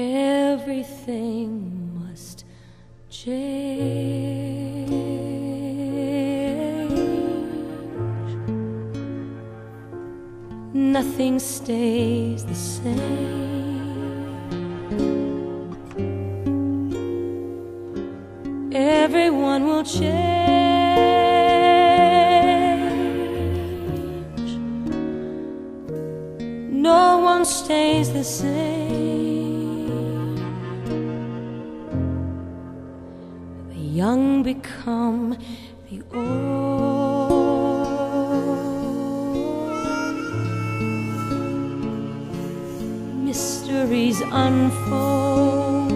everything must change. Nothing stays the same. Everyone will change. No one stays the same. Young become the old. Mysteries unfold.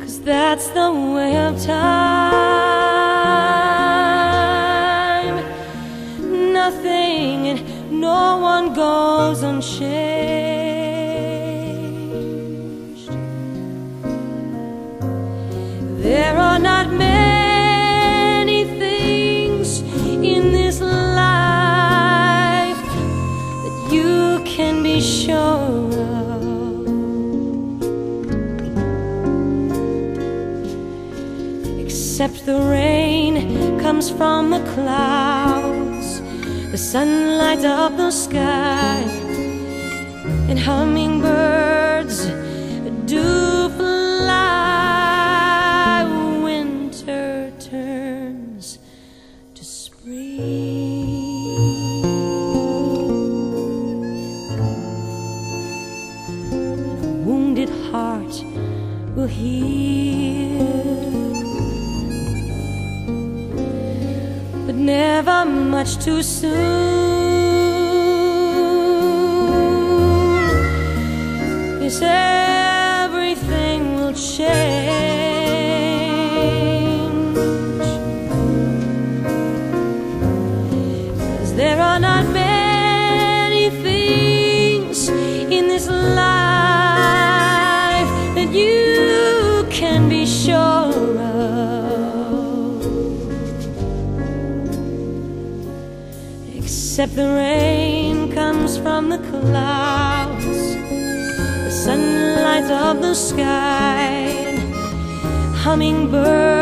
Cause that's the way of time. Except the rain comes from the clouds, the sunlight of the sky, and hummingbirds do fly. Winter turns to spring. A wounded heart will heal, never much too soon. Yes, everything will change. Cause there are not many things in this life Except the rain comes from the clouds, the sunlight of the sky, and hummingbirds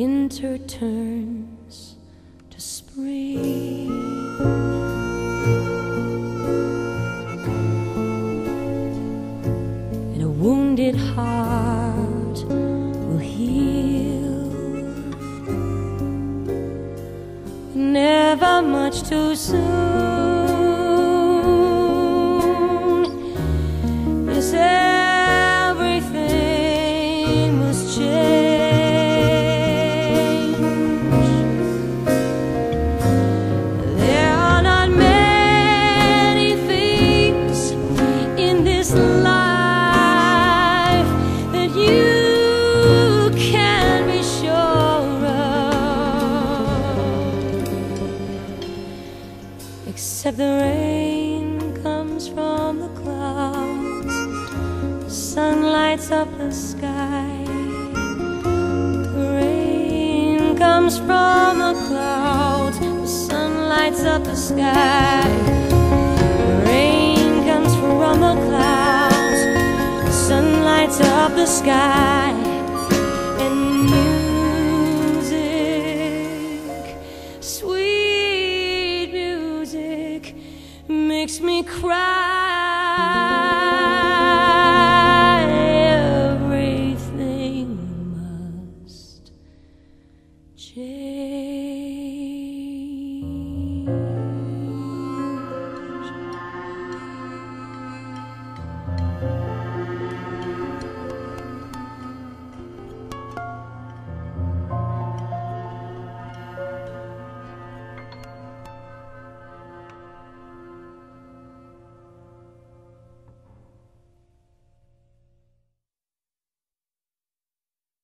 Winter turns to spring. And a wounded heart will heal. Never much too soon. Except the rain comes from the clouds, the sun lights up the sky. The rain comes from the clouds, the sun lights up the sky. The rain comes from the clouds, the sun lights up the sky. makes me cry.